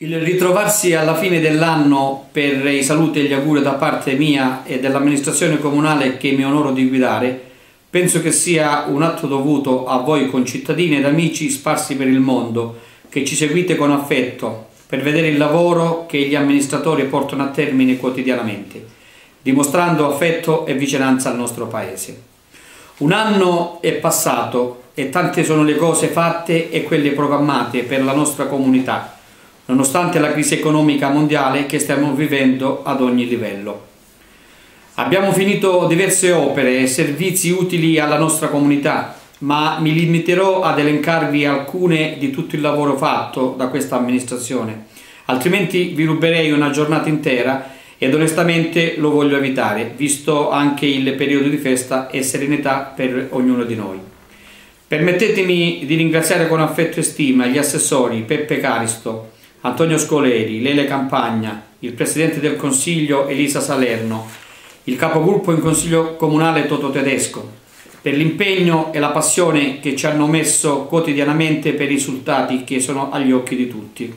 Il ritrovarsi alla fine dell'anno per i saluti e gli auguri da parte mia e dell'amministrazione comunale che mi onoro di guidare penso che sia un atto dovuto a voi concittadini ed amici sparsi per il mondo che ci seguite con affetto per vedere il lavoro che gli amministratori portano a termine quotidianamente, dimostrando affetto e vicinanza al nostro Paese. Un anno è passato e tante sono le cose fatte e quelle programmate per la nostra comunità nonostante la crisi economica mondiale che stiamo vivendo ad ogni livello. Abbiamo finito diverse opere e servizi utili alla nostra comunità, ma mi limiterò ad elencarvi alcune di tutto il lavoro fatto da questa amministrazione, altrimenti vi ruberei una giornata intera ed onestamente lo voglio evitare, visto anche il periodo di festa e serenità per ognuno di noi. Permettetemi di ringraziare con affetto e stima gli assessori Peppe Caristo, Antonio Scoleri, Lele Campagna, il Presidente del Consiglio Elisa Salerno, il capogruppo in Consiglio Comunale Toto Tedesco, per l'impegno e la passione che ci hanno messo quotidianamente per i risultati che sono agli occhi di tutti.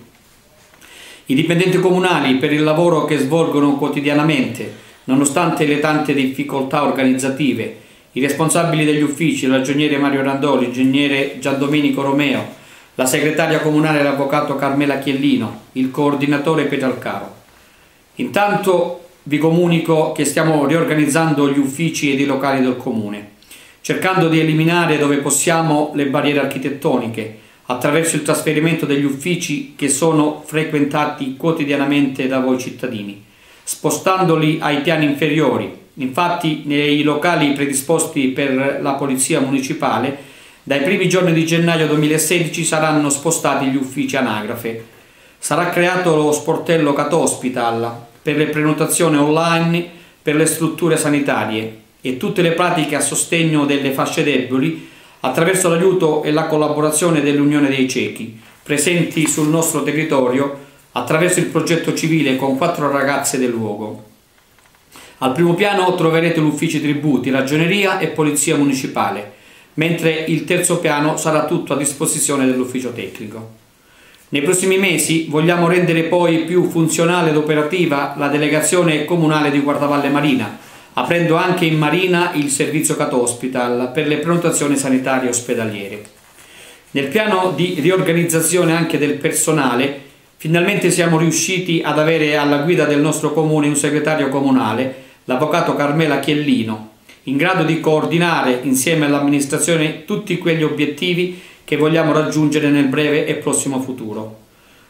I dipendenti comunali per il lavoro che svolgono quotidianamente, nonostante le tante difficoltà organizzative, i responsabili degli uffici, il ragioniere Mario Randoli, l'ingegnere Giandomenico Romeo, la segretaria comunale l'avvocato Carmela Chiellino, il coordinatore Petralcaro. Intanto vi comunico che stiamo riorganizzando gli uffici ed i locali del comune, cercando di eliminare dove possiamo le barriere architettoniche attraverso il trasferimento degli uffici che sono frequentati quotidianamente da voi cittadini, spostandoli ai piani inferiori. Infatti nei locali predisposti per la Polizia Municipale dai primi giorni di gennaio 2016 saranno spostati gli uffici anagrafe. Sarà creato lo sportello Cat Hospital per le prenotazioni online per le strutture sanitarie e tutte le pratiche a sostegno delle fasce deboli attraverso l'aiuto e la collaborazione dell'Unione dei Ciechi, presenti sul nostro territorio attraverso il progetto civile con quattro ragazze del luogo. Al primo piano troverete l'ufficio tributi, ragioneria e polizia municipale mentre il terzo piano sarà tutto a disposizione dell'ufficio tecnico. Nei prossimi mesi vogliamo rendere poi più funzionale ed operativa la delegazione comunale di Guardavalle Marina, aprendo anche in Marina il servizio Cat Hospital per le prenotazioni sanitarie ospedaliere. Nel piano di riorganizzazione anche del personale, finalmente siamo riusciti ad avere alla guida del nostro comune un segretario comunale, l'avvocato Carmela Chiellino, in grado di coordinare insieme all'amministrazione tutti quegli obiettivi che vogliamo raggiungere nel breve e prossimo futuro.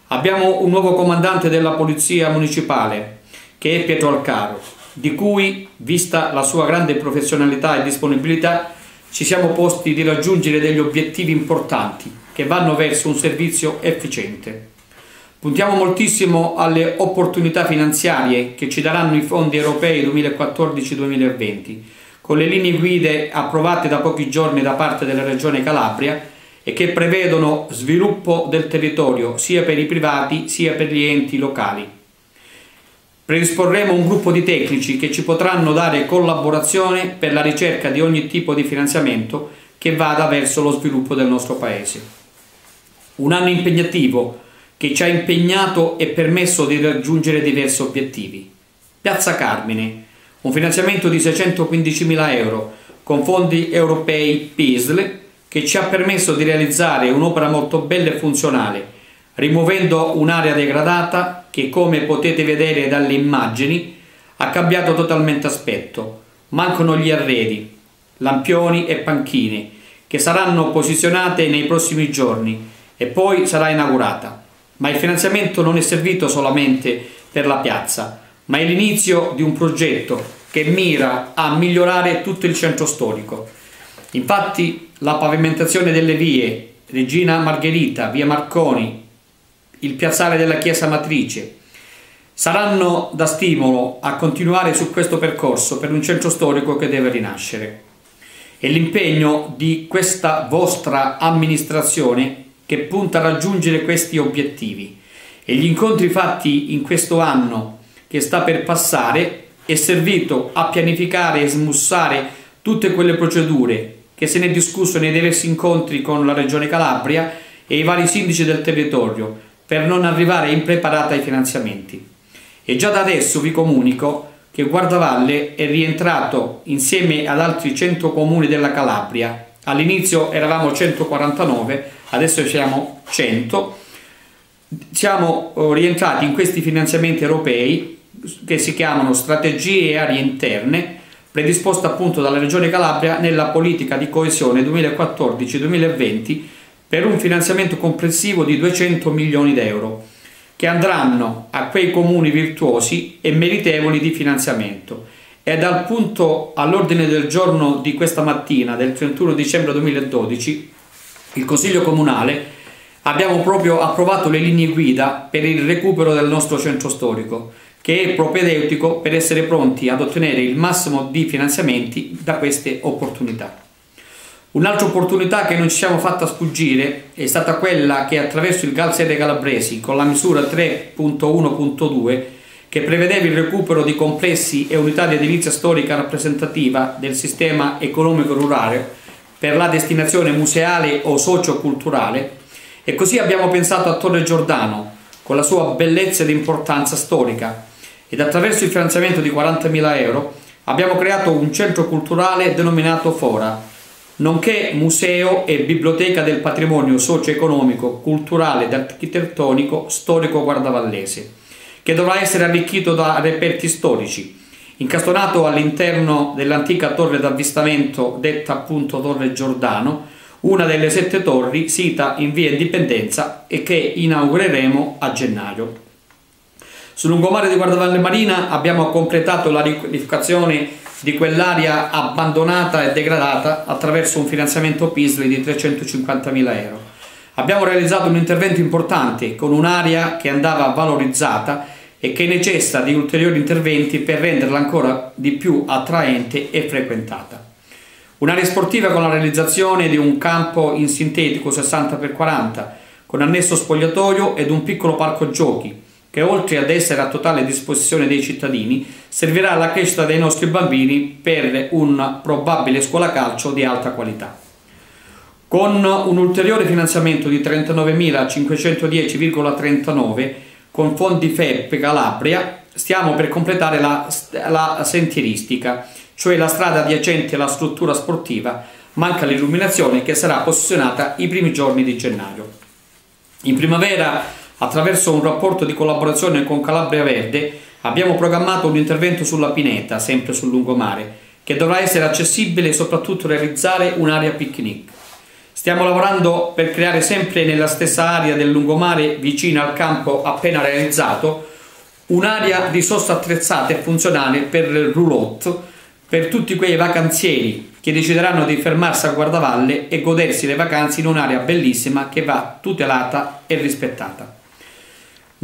Abbiamo un nuovo comandante della Polizia Municipale, che è Pietro Alcaro, di cui, vista la sua grande professionalità e disponibilità, ci siamo posti di raggiungere degli obiettivi importanti che vanno verso un servizio efficiente. Puntiamo moltissimo alle opportunità finanziarie che ci daranno i fondi europei 2014-2020 con le linee guide approvate da pochi giorni da parte della Regione Calabria e che prevedono sviluppo del territorio sia per i privati sia per gli enti locali. Predisporremo un gruppo di tecnici che ci potranno dare collaborazione per la ricerca di ogni tipo di finanziamento che vada verso lo sviluppo del nostro Paese. Un anno impegnativo che ci ha impegnato e permesso di raggiungere diversi obiettivi. Piazza Carmine, un finanziamento di 615.000 euro con fondi europei PISL che ci ha permesso di realizzare un'opera molto bella e funzionale, rimuovendo un'area degradata che come potete vedere dalle immagini ha cambiato totalmente aspetto. Mancano gli arredi, lampioni e panchine che saranno posizionate nei prossimi giorni e poi sarà inaugurata. Ma il finanziamento non è servito solamente per la piazza, ma è l'inizio di un progetto che mira a migliorare tutto il centro storico. Infatti la pavimentazione delle vie Regina Margherita, via Marconi, il piazzale della chiesa matrice saranno da stimolo a continuare su questo percorso per un centro storico che deve rinascere. È l'impegno di questa vostra amministrazione che punta a raggiungere questi obiettivi e gli incontri fatti in questo anno che sta per passare è servito a pianificare e smussare tutte quelle procedure che se ne è discusso nei diversi incontri con la Regione Calabria e i vari sindaci del territorio per non arrivare impreparata ai finanziamenti. E già da adesso vi comunico che Guardavalle è rientrato insieme ad altri 100 comuni della Calabria. All'inizio eravamo 149, adesso siamo 100. Siamo eh, rientrati in questi finanziamenti europei che si chiamano strategie e aree interne, predisposte appunto dalla Regione Calabria nella politica di coesione 2014-2020 per un finanziamento complessivo di 200 milioni d'euro che andranno a quei comuni virtuosi e meritevoli di finanziamento. E dal punto all'ordine del giorno di questa mattina, del 31 dicembre 2012, il Consiglio Comunale abbiamo proprio approvato le linee guida per il recupero del nostro centro storico, che è propedeutico per essere pronti ad ottenere il massimo di finanziamenti da queste opportunità. Un'altra opportunità che non ci siamo fatta sfuggire è stata quella che attraverso il GAL Sede Calabresi, con la misura 3.1.2, che prevedeva il recupero di complessi e unità di edilizia storica rappresentativa del sistema economico rurale per la destinazione museale o socio-culturale, e così abbiamo pensato a Torre Giordano, con la sua bellezza ed importanza storica, ed attraverso il finanziamento di 40.000 euro abbiamo creato un centro culturale denominato Fora, nonché museo e biblioteca del patrimonio socio-economico, culturale ed architettonico storico guardavallese, che dovrà essere arricchito da reperti storici, incastonato all'interno dell'antica torre d'avvistamento detta appunto Torre Giordano, una delle sette torri sita in via Indipendenza e che inaugureremo a gennaio. Sul lungomare di Guardavalle Marina abbiamo completato la riqualificazione di quell'area abbandonata e degradata attraverso un finanziamento PISLI di 350.000 euro. Abbiamo realizzato un intervento importante con un'area che andava valorizzata e che necessita di ulteriori interventi per renderla ancora di più attraente e frequentata. Un'area sportiva con la realizzazione di un campo in sintetico 60x40 con annesso spogliatoio ed un piccolo parco giochi che oltre ad essere a totale disposizione dei cittadini, servirà alla crescita dei nostri bambini per una probabile scuola calcio di alta qualità. Con un ulteriore finanziamento di 39.510,39 con fondi FEP Calabria stiamo per completare la, la sentieristica, cioè la strada adiacente alla struttura sportiva, manca l'illuminazione che sarà posizionata i primi giorni di gennaio. In primavera Attraverso un rapporto di collaborazione con Calabria Verde abbiamo programmato un intervento sulla pineta, sempre sul lungomare, che dovrà essere accessibile e soprattutto realizzare un'area picnic. Stiamo lavorando per creare sempre nella stessa area del lungomare vicino al campo appena realizzato un'area di sosta attrezzata e funzionale per il roulotte per tutti quei vacanzieri che decideranno di fermarsi a guardavalle e godersi le vacanze in un'area bellissima che va tutelata e rispettata.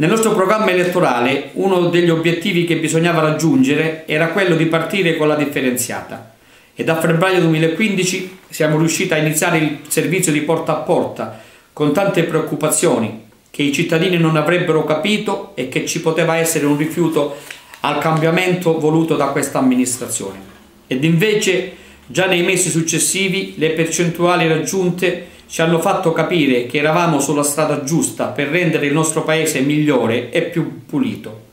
Nel nostro programma elettorale uno degli obiettivi che bisognava raggiungere era quello di partire con la differenziata e da febbraio 2015 siamo riusciti a iniziare il servizio di porta a porta con tante preoccupazioni che i cittadini non avrebbero capito e che ci poteva essere un rifiuto al cambiamento voluto da questa amministrazione. Ed invece già nei mesi successivi le percentuali raggiunte ci hanno fatto capire che eravamo sulla strada giusta per rendere il nostro paese migliore e più pulito.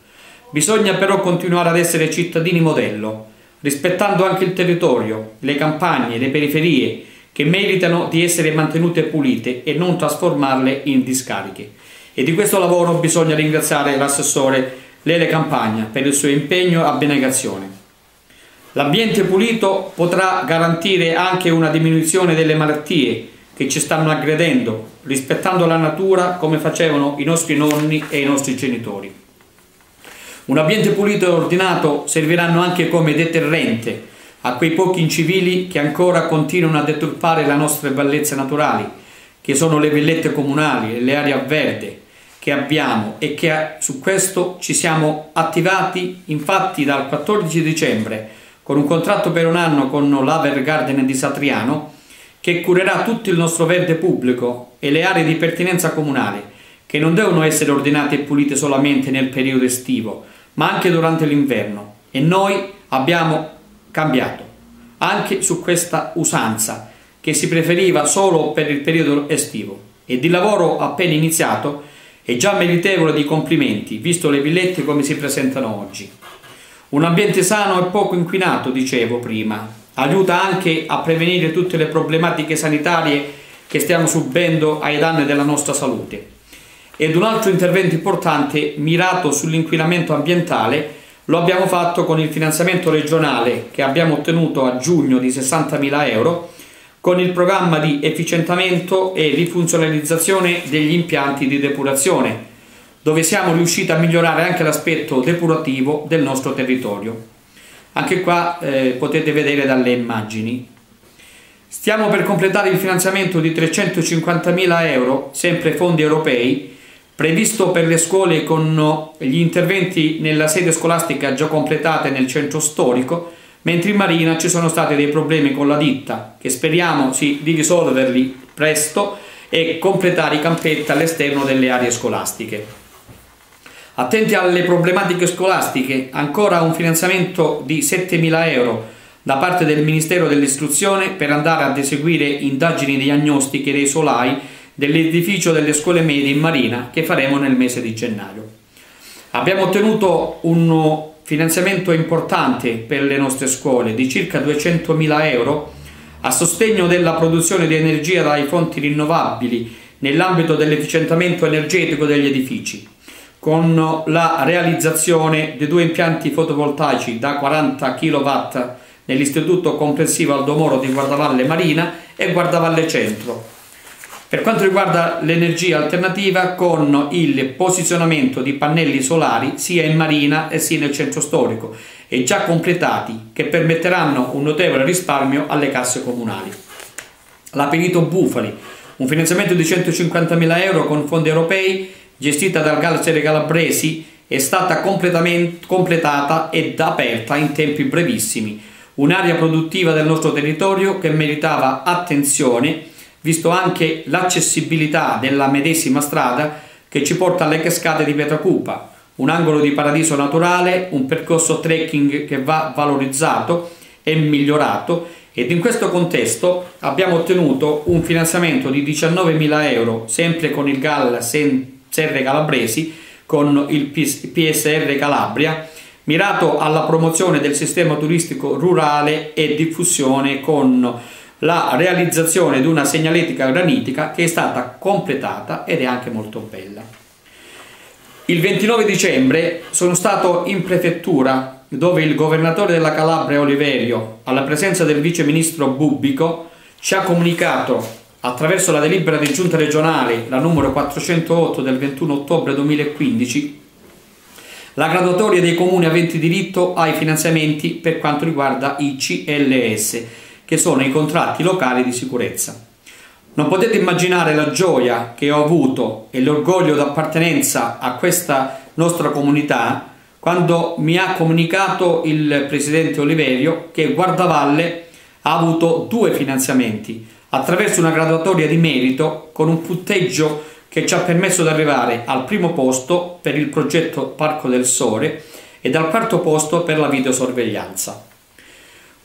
Bisogna però continuare ad essere cittadini modello, rispettando anche il territorio, le campagne, le periferie, che meritano di essere mantenute pulite e non trasformarle in discariche. E di questo lavoro bisogna ringraziare l'assessore Lele Campagna per il suo impegno e abnegazione. L'ambiente pulito potrà garantire anche una diminuzione delle malattie che ci stanno aggredendo, rispettando la natura come facevano i nostri nonni e i nostri genitori. Un ambiente pulito e ordinato serviranno anche come deterrente a quei pochi incivili che ancora continuano a deturpare le nostre bellezze naturali, che sono le villette comunali e le aree a verde che abbiamo e che su questo ci siamo attivati infatti dal 14 dicembre con un contratto per un anno con l'Aver Garden di Satriano che curerà tutto il nostro verde pubblico e le aree di pertinenza comunale, che non devono essere ordinate e pulite solamente nel periodo estivo, ma anche durante l'inverno. E noi abbiamo cambiato anche su questa usanza che si preferiva solo per il periodo estivo. E di lavoro appena iniziato È già meritevole di complimenti, visto le villette come si presentano oggi. Un ambiente sano e poco inquinato, dicevo prima, aiuta anche a prevenire tutte le problematiche sanitarie che stiamo subendo ai danni della nostra salute. Ed un altro intervento importante mirato sull'inquinamento ambientale lo abbiamo fatto con il finanziamento regionale che abbiamo ottenuto a giugno di 60.000 euro con il programma di efficientamento e rifunzionalizzazione degli impianti di depurazione, dove siamo riusciti a migliorare anche l'aspetto depurativo del nostro territorio. Anche qua eh, potete vedere dalle immagini. Stiamo per completare il finanziamento di 350.000 euro, sempre fondi europei, previsto per le scuole con gli interventi nella sede scolastica già completate nel centro storico, mentre in Marina ci sono stati dei problemi con la ditta che speriamo sì, di risolverli presto e completare i campetti all'esterno delle aree scolastiche. Attenti alle problematiche scolastiche, ancora un finanziamento di 7.000 euro da parte del Ministero dell'Istruzione per andare ad eseguire indagini diagnostiche dei solai dell'edificio delle scuole medie in Marina che faremo nel mese di gennaio. Abbiamo ottenuto un finanziamento importante per le nostre scuole di circa 200.000 euro a sostegno della produzione di energia dai fonti rinnovabili nell'ambito dell'efficientamento energetico degli edifici, con la realizzazione di due impianti fotovoltaici da 40 kW nell'Istituto Comprensivo Aldomoro di Guardavalle Marina e Guardavalle Centro, per quanto riguarda l'energia alternativa con il posizionamento di pannelli solari sia in marina e sia nel centro storico e già completati che permetteranno un notevole risparmio alle casse comunali. La Perito Bufali, un finanziamento di 150.000 euro con fondi europei gestita dal Galcere Calabresi è stata completata ed aperta in tempi brevissimi, un'area produttiva del nostro territorio che meritava attenzione visto anche l'accessibilità della medesima strada che ci porta alle cascate di Pietracupa, un angolo di paradiso naturale, un percorso trekking che va valorizzato e migliorato ed in questo contesto abbiamo ottenuto un finanziamento di 19.000 euro sempre con il GAL Serre Calabresi con il PSR Calabria mirato alla promozione del sistema turistico rurale e diffusione con la realizzazione di una segnaletica granitica che è stata completata ed è anche molto bella. Il 29 dicembre sono stato in prefettura dove il governatore della Calabria Oliverio, alla presenza del vice ministro Bubbico, ci ha comunicato attraverso la delibera di giunta regionale, la numero 408 del 21 ottobre 2015, la graduatoria dei comuni aventi diritto ai finanziamenti per quanto riguarda i CLS che sono i contratti locali di sicurezza. Non potete immaginare la gioia che ho avuto e l'orgoglio d'appartenenza a questa nostra comunità quando mi ha comunicato il presidente Oliverio che Guardavalle ha avuto due finanziamenti attraverso una graduatoria di merito con un punteggio che ci ha permesso di arrivare al primo posto per il progetto Parco del Sole e al quarto posto per la videosorveglianza.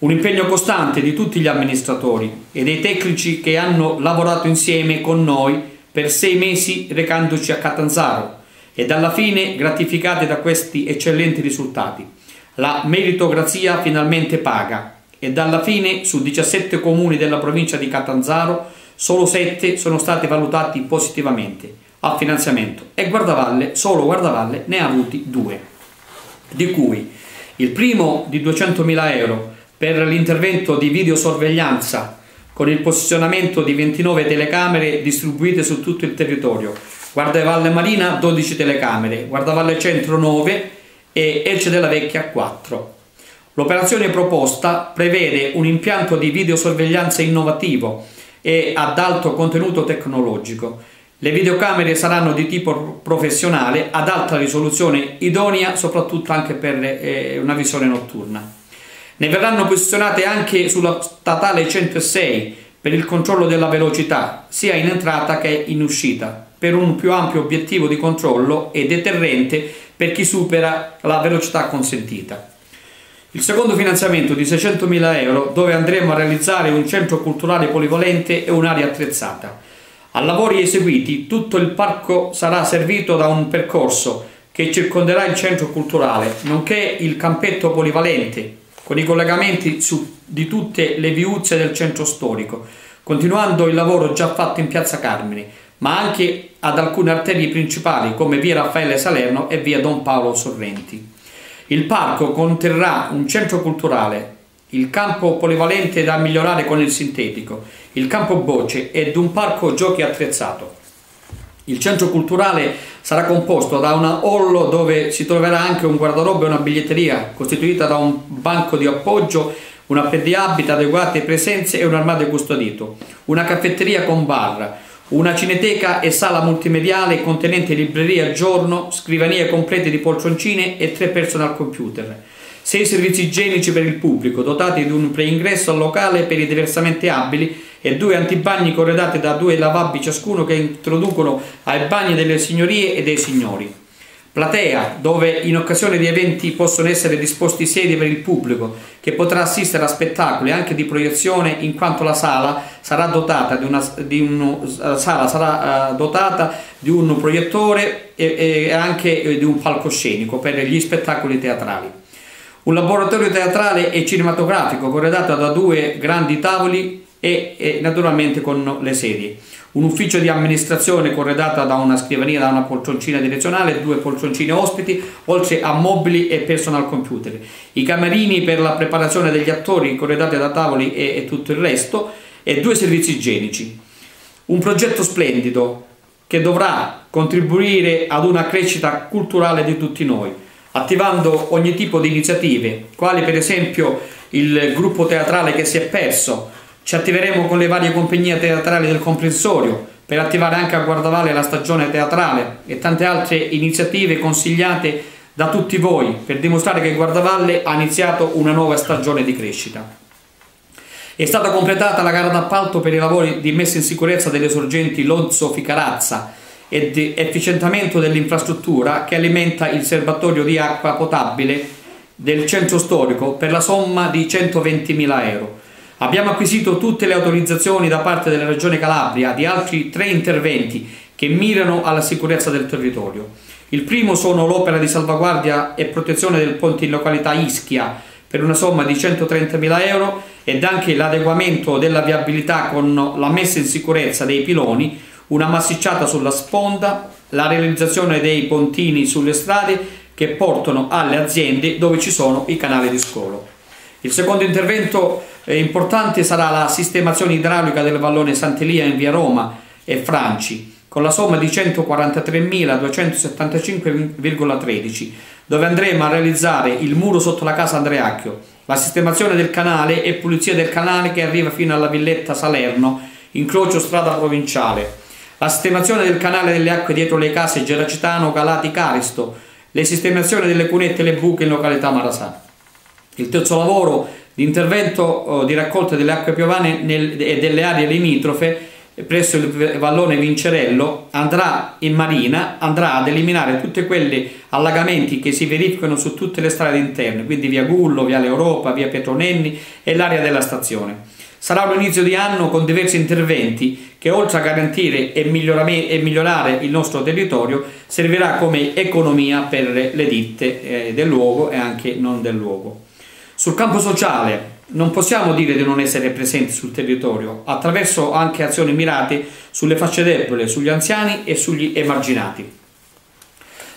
Un impegno costante di tutti gli amministratori e dei tecnici che hanno lavorato insieme con noi per sei mesi recandoci a Catanzaro ed alla fine gratificati da questi eccellenti risultati. La meritocrazia finalmente paga e dalla fine su 17 comuni della provincia di Catanzaro solo 7 sono stati valutati positivamente. Al finanziamento. E Guardavalle, solo Guardavalle ne ha avuti due, di cui il primo di 200.000 euro per l'intervento di videosorveglianza con il posizionamento di 29 telecamere distribuite su tutto il territorio. Guardavalle Marina 12 telecamere, Guardavalle Centro 9 e Elce della Vecchia 4. L'operazione proposta prevede un impianto di videosorveglianza innovativo e ad alto contenuto tecnologico. Le videocamere saranno di tipo professionale ad alta risoluzione, idonea soprattutto anche per eh, una visione notturna. Ne verranno posizionate anche sulla statale 106 per il controllo della velocità, sia in entrata che in uscita, per un più ampio obiettivo di controllo e deterrente per chi supera la velocità consentita. Il secondo finanziamento di 600.000 euro dove andremo a realizzare un centro culturale polivalente e un'area attrezzata. A lavori eseguiti tutto il parco sarà servito da un percorso che circonderà il centro culturale, nonché il campetto polivalente, con i collegamenti su, di tutte le viuzze del centro storico, continuando il lavoro già fatto in Piazza Carmine, ma anche ad alcune arterie principali come via Raffaele Salerno e via Don Paolo Sorrenti. Il parco conterrà un centro culturale, il campo polivalente da migliorare con il sintetico, il campo bocce ed un parco giochi attrezzato. Il centro culturale sarà composto da una hall dove si troverà anche un guardarobe e una biglietteria costituita da un banco di appoggio, una pediabita adeguate presenze e un armadio custodito, una caffetteria con bar, una cineteca e sala multimediale contenente libreria a giorno, scrivanie complete di poltroncine e tre personal computer. Sei servizi igienici per il pubblico, dotati di un preingresso al locale per i diversamente abili e due antibagni corredati da due lavabili ciascuno che introducono ai bagni delle signorie e dei signori. Platea, dove in occasione di eventi possono essere disposti sedie per il pubblico, che potrà assistere a spettacoli anche di proiezione in quanto la sala sarà dotata di, una, di, uno, sala sarà, uh, dotata di un proiettore e, e anche di un palcoscenico per gli spettacoli teatrali. Un laboratorio teatrale e cinematografico corredato da due grandi tavoli e, e naturalmente con le sedie un ufficio di amministrazione corredata da una scrivania, da una poltroncina direzionale, due poltroncine ospiti, oltre a mobili e personal computer. I camerini per la preparazione degli attori corredati da tavoli e, e tutto il resto e due servizi igienici. Un progetto splendido che dovrà contribuire ad una crescita culturale di tutti noi, attivando ogni tipo di iniziative, quali per esempio il gruppo teatrale che si è perso, ci attiveremo con le varie compagnie teatrali del comprensorio per attivare anche a Guardavalle la stagione teatrale e tante altre iniziative consigliate da tutti voi per dimostrare che Guardavalle ha iniziato una nuova stagione di crescita. È stata completata la gara d'appalto per i lavori di messa in sicurezza delle sorgenti Lozzo Ficarazza e di efficientamento dell'infrastruttura che alimenta il serbatoio di acqua potabile del centro storico per la somma di 120.000 euro. Abbiamo acquisito tutte le autorizzazioni da parte della Regione Calabria di altri tre interventi che mirano alla sicurezza del territorio. Il primo sono l'opera di salvaguardia e protezione del ponte in località Ischia per una somma di 130.000 euro ed anche l'adeguamento della viabilità con la messa in sicurezza dei piloni, una massicciata sulla sponda, la realizzazione dei pontini sulle strade che portano alle aziende dove ci sono i canali di scolo. Il secondo intervento eh, importante sarà la sistemazione idraulica del vallone Sant'Elia in via Roma e Franci, con la somma di 143.275,13, dove andremo a realizzare il muro sotto la casa Andreacchio, la sistemazione del canale e pulizia del canale che arriva fino alla villetta Salerno, incrocio strada provinciale, la sistemazione del canale delle acque dietro le case Geracitano, Calati, Caristo, le sistemazione delle cunette e le buche in località Marasà. Il terzo lavoro di intervento oh, di raccolta delle acque piovane nel, e delle aree limitrofe presso il vallone Vincerello andrà in marina, andrà ad eliminare tutti quegli allagamenti che si verificano su tutte le strade interne, quindi via Gullo, via L'Europa, via Petronenni e l'area della stazione. Sarà un inizio di anno con diversi interventi che oltre a garantire e, e migliorare il nostro territorio servirà come economia per le ditte eh, del luogo e anche non del luogo. Sul campo sociale non possiamo dire di non essere presenti sul territorio attraverso anche azioni mirate sulle fasce deboli, sugli anziani e sugli emarginati.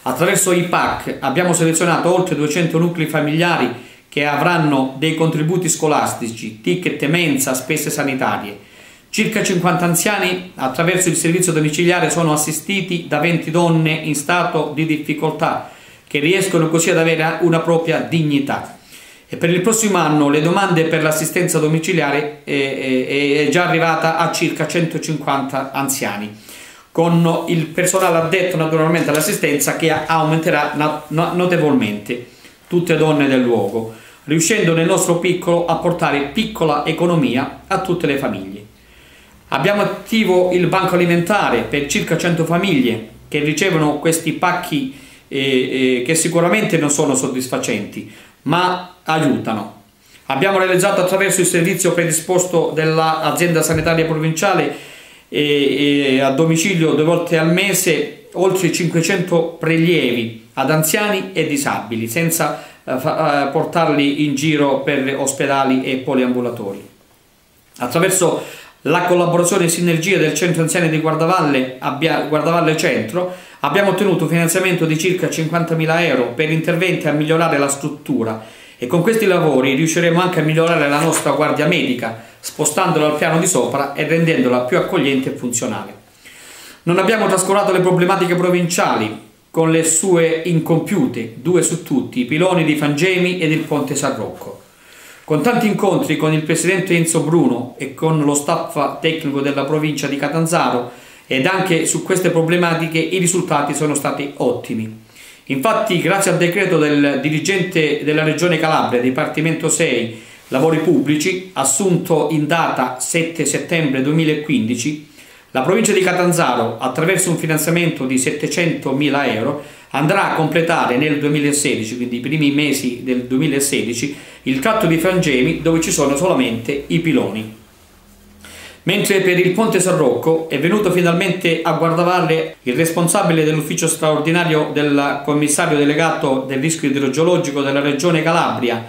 Attraverso i PAC abbiamo selezionato oltre 200 nuclei familiari che avranno dei contributi scolastici, ticket mensa, spese sanitarie. Circa 50 anziani attraverso il servizio domiciliare sono assistiti da 20 donne in stato di difficoltà che riescono così ad avere una propria dignità. E per il prossimo anno le domande per l'assistenza domiciliare è, è, è già arrivata a circa 150 anziani con il personale addetto naturalmente all'assistenza che aumenterà notevolmente, tutte donne del luogo, riuscendo nel nostro piccolo a portare piccola economia a tutte le famiglie. Abbiamo attivo il banco alimentare per circa 100 famiglie che ricevono questi pacchi eh, eh, che sicuramente non sono soddisfacenti, ma aiutano. Abbiamo realizzato attraverso il servizio predisposto dall'azienda sanitaria provinciale e, e a domicilio due volte al mese oltre 500 prelievi ad anziani e disabili senza eh, eh, portarli in giro per ospedali e poliambulatori. Attraverso la collaborazione e sinergia del Centro Anziani di Guardavalle, Guardavalle Centro abbiamo ottenuto un finanziamento di circa 50.000 euro per interventi a migliorare la struttura e con questi lavori riusciremo anche a migliorare la nostra guardia medica, spostandola al piano di sopra e rendendola più accogliente e funzionale. Non abbiamo trascurato le problematiche provinciali con le sue incompiute, due su tutti, i piloni di Fangemi ed il ponte San Rocco. Con tanti incontri con il presidente Enzo Bruno e con lo staff tecnico della provincia di Catanzaro ed anche su queste problematiche i risultati sono stati ottimi. Infatti, grazie al decreto del dirigente della Regione Calabria, Dipartimento 6, Lavori Pubblici, assunto in data 7 settembre 2015, la provincia di Catanzaro, attraverso un finanziamento di 700.000 euro, andrà a completare nel 2016, quindi i primi mesi del 2016, il tratto di Frangemi dove ci sono solamente i piloni. Mentre per il Ponte San Rocco è venuto finalmente a guardavalle il responsabile dell'ufficio straordinario del commissario delegato del rischio idrogeologico della regione Calabria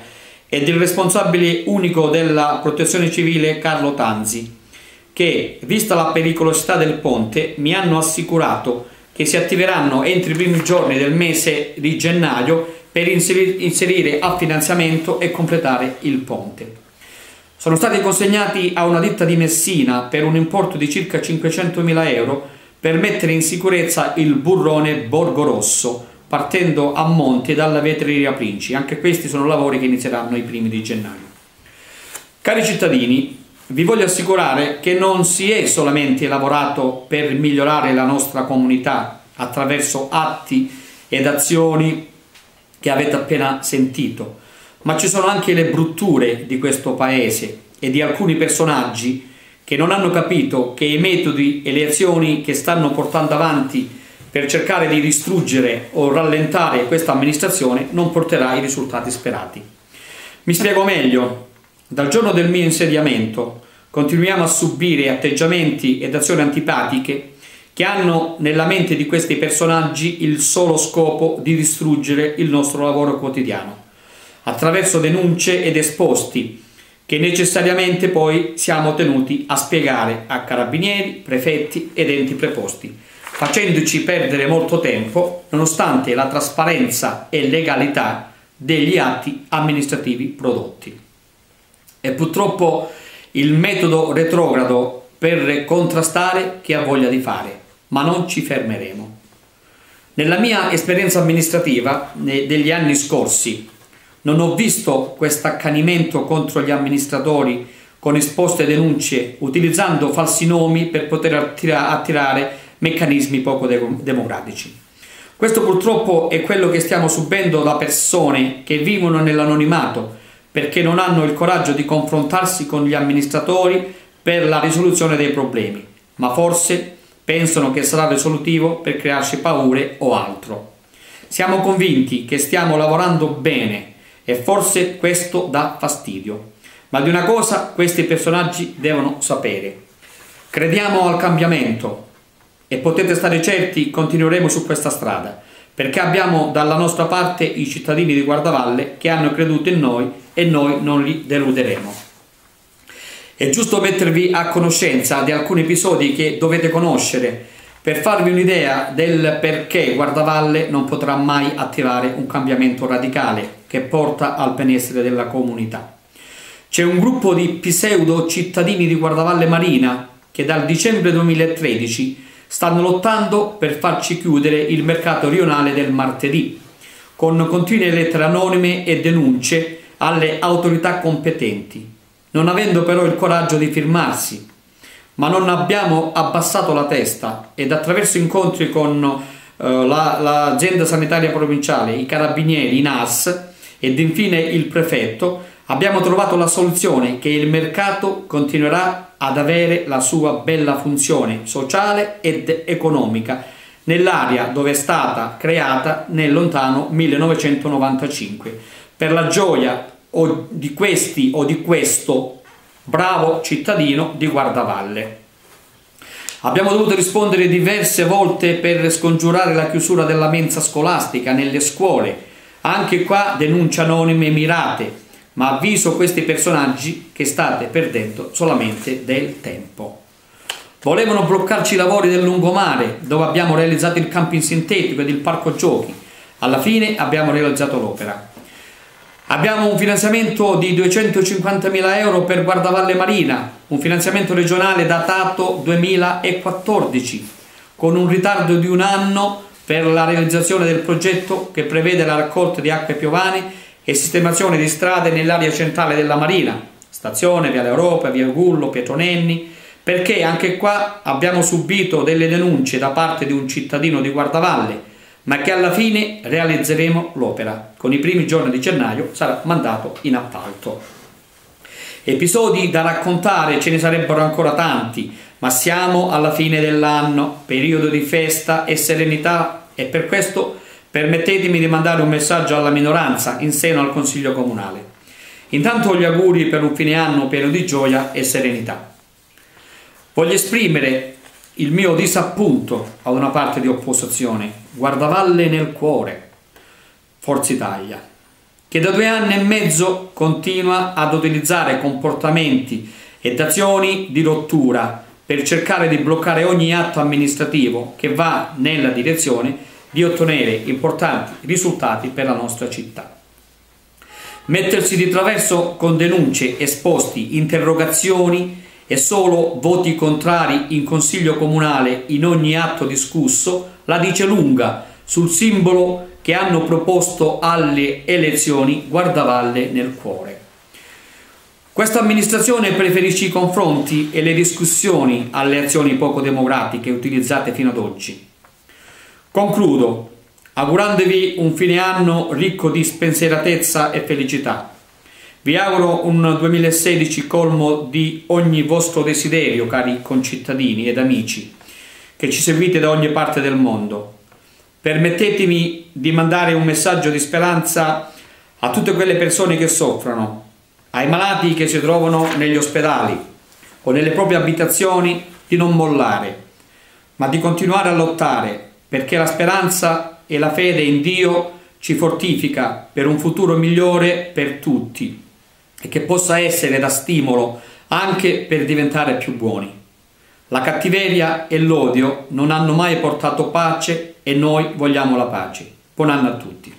ed il responsabile unico della protezione civile Carlo Tanzi, che, vista la pericolosità del ponte, mi hanno assicurato che si attiveranno entro i primi giorni del mese di gennaio per inserire a finanziamento e completare il ponte sono stati consegnati a una ditta di Messina per un importo di circa 500.000 euro per mettere in sicurezza il burrone Borgo Rosso, partendo a monte dalla vetreria Princi. Anche questi sono lavori che inizieranno i primi di gennaio. Cari cittadini, vi voglio assicurare che non si è solamente lavorato per migliorare la nostra comunità attraverso atti ed azioni che avete appena sentito, ma ci sono anche le brutture di questo paese e di alcuni personaggi che non hanno capito che i metodi e le azioni che stanno portando avanti per cercare di distruggere o rallentare questa amministrazione non porterà i risultati sperati. Mi spiego meglio. Dal giorno del mio insediamento continuiamo a subire atteggiamenti ed azioni antipatiche che hanno nella mente di questi personaggi il solo scopo di distruggere il nostro lavoro quotidiano attraverso denunce ed esposti che necessariamente poi siamo tenuti a spiegare a carabinieri, prefetti ed enti preposti, facendoci perdere molto tempo nonostante la trasparenza e legalità degli atti amministrativi prodotti. È purtroppo il metodo retrogrado per contrastare che ha voglia di fare, ma non ci fermeremo. Nella mia esperienza amministrativa degli anni scorsi, non ho visto questo accanimento contro gli amministratori con esposte denunce utilizzando falsi nomi per poter attirare meccanismi poco democratici. Questo purtroppo è quello che stiamo subendo da persone che vivono nell'anonimato perché non hanno il coraggio di confrontarsi con gli amministratori per la risoluzione dei problemi, ma forse pensano che sarà risolutivo per crearci paure o altro. Siamo convinti che stiamo lavorando bene e forse questo dà fastidio. Ma di una cosa questi personaggi devono sapere. Crediamo al cambiamento e potete stare certi continueremo su questa strada perché abbiamo dalla nostra parte i cittadini di Guardavalle che hanno creduto in noi e noi non li deluderemo. È giusto mettervi a conoscenza di alcuni episodi che dovete conoscere per farvi un'idea del perché Guardavalle non potrà mai attivare un cambiamento radicale che porta al benessere della comunità. C'è un gruppo di pseudo cittadini di Guardavalle Marina che dal dicembre 2013 stanno lottando per farci chiudere il mercato rionale del martedì, con continue lettere anonime e denunce alle autorità competenti, non avendo però il coraggio di firmarsi ma non abbiamo abbassato la testa ed attraverso incontri con eh, l'azienda la, sanitaria provinciale, i carabinieri, i NAS ed infine il prefetto abbiamo trovato la soluzione che il mercato continuerà ad avere la sua bella funzione sociale ed economica nell'area dove è stata creata nel lontano 1995 per la gioia o di questi o di questo bravo cittadino di Guardavalle. Abbiamo dovuto rispondere diverse volte per scongiurare la chiusura della mensa scolastica nelle scuole. Anche qua denunce anonime mirate, ma avviso questi personaggi che state perdendo solamente del tempo. Volevano bloccarci i lavori del lungomare, dove abbiamo realizzato il camping sintetico ed il parco giochi. Alla fine abbiamo realizzato l'opera. Abbiamo un finanziamento di 250.000 euro per Guardavalle Marina, un finanziamento regionale datato 2014, con un ritardo di un anno per la realizzazione del progetto che prevede la raccolta di acque piovane e sistemazione di strade nell'area centrale della Marina, stazione, Viale Europa, Via Gullo, Pietronenni, perché anche qua abbiamo subito delle denunce da parte di un cittadino di Guardavalle ma che alla fine realizzeremo l'opera. Con i primi giorni di gennaio sarà mandato in appalto. Episodi da raccontare ce ne sarebbero ancora tanti, ma siamo alla fine dell'anno, periodo di festa e serenità e per questo permettetemi di mandare un messaggio alla minoranza in seno al Consiglio Comunale. Intanto gli auguri per un fine anno pieno di gioia e serenità. Voglio esprimere il mio disappunto ad una parte di opposizione, guardavalle nel cuore, Forza Italia, che da due anni e mezzo continua ad utilizzare comportamenti ed azioni di rottura per cercare di bloccare ogni atto amministrativo che va nella direzione di ottenere importanti risultati per la nostra città. Mettersi di traverso con denunce, esposti, interrogazioni e solo voti contrari in consiglio comunale in ogni atto discusso la dice lunga sul simbolo che hanno proposto alle elezioni guardavalle nel cuore. Questa amministrazione preferisce i confronti e le discussioni alle azioni poco democratiche utilizzate fino ad oggi. Concludo augurandovi un fine anno ricco di spensieratezza e felicità vi auguro un 2016 colmo di ogni vostro desiderio, cari concittadini ed amici, che ci seguite da ogni parte del mondo. Permettetemi di mandare un messaggio di speranza a tutte quelle persone che soffrono, ai malati che si trovano negli ospedali o nelle proprie abitazioni, di non mollare, ma di continuare a lottare perché la speranza e la fede in Dio ci fortifica per un futuro migliore per tutti e che possa essere da stimolo anche per diventare più buoni. La cattiveria e l'odio non hanno mai portato pace e noi vogliamo la pace. Buon anno a tutti.